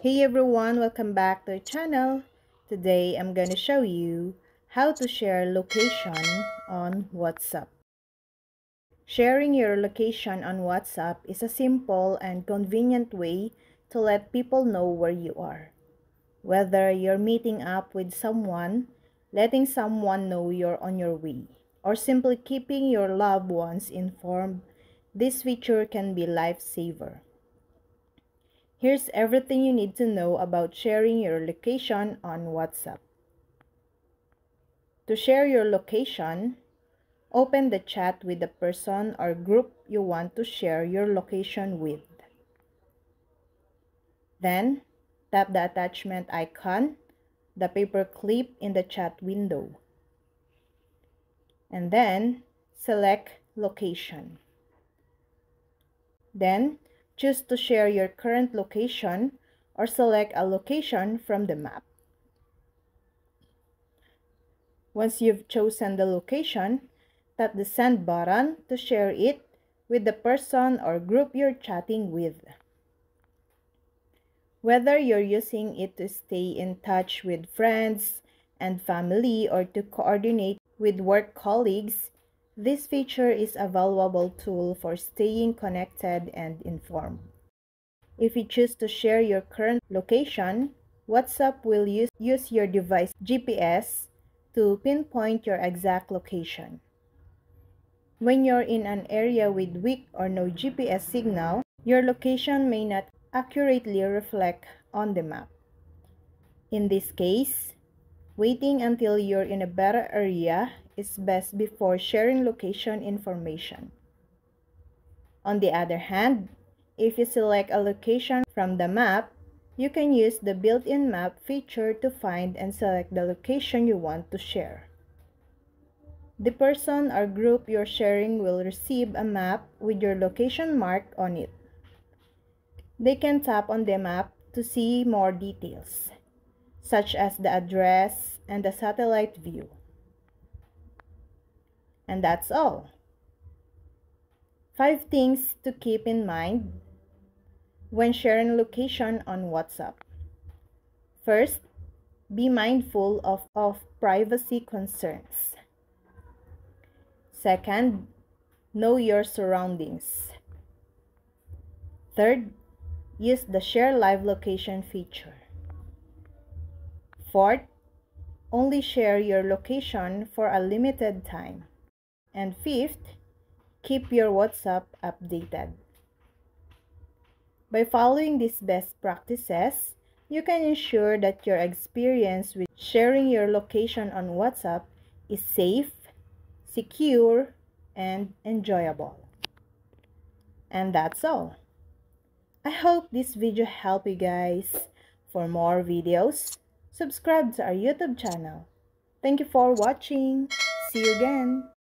Hey everyone, welcome back to the channel. Today I'm going to show you how to share location on WhatsApp. Sharing your location on WhatsApp is a simple and convenient way to let people know where you are. Whether you're meeting up with someone, letting someone know you're on your way, or simply keeping your loved ones informed, this feature can be lifesaver. Here's everything you need to know about sharing your location on WhatsApp. To share your location, open the chat with the person or group you want to share your location with. Then, tap the attachment icon, the paper clip in the chat window. And then, select location. Then, Choose to share your current location or select a location from the map. Once you've chosen the location, tap the send button to share it with the person or group you're chatting with. Whether you're using it to stay in touch with friends and family or to coordinate with work colleagues, this feature is a valuable tool for staying connected and informed. If you choose to share your current location, WhatsApp will use, use your device GPS to pinpoint your exact location. When you're in an area with weak or no GPS signal, your location may not accurately reflect on the map. In this case, waiting until you're in a better area is best before sharing location information. On the other hand, if you select a location from the map, you can use the built-in map feature to find and select the location you want to share. The person or group you're sharing will receive a map with your location marked on it. They can tap on the map to see more details, such as the address and the satellite view. And that's all. Five things to keep in mind when sharing location on WhatsApp. First, be mindful of, of privacy concerns. Second, know your surroundings. Third, use the share live location feature. Fourth, only share your location for a limited time. And fifth, keep your WhatsApp updated. By following these best practices, you can ensure that your experience with sharing your location on WhatsApp is safe, secure, and enjoyable. And that's all. I hope this video helped you guys. For more videos, subscribe to our YouTube channel. Thank you for watching. See you again.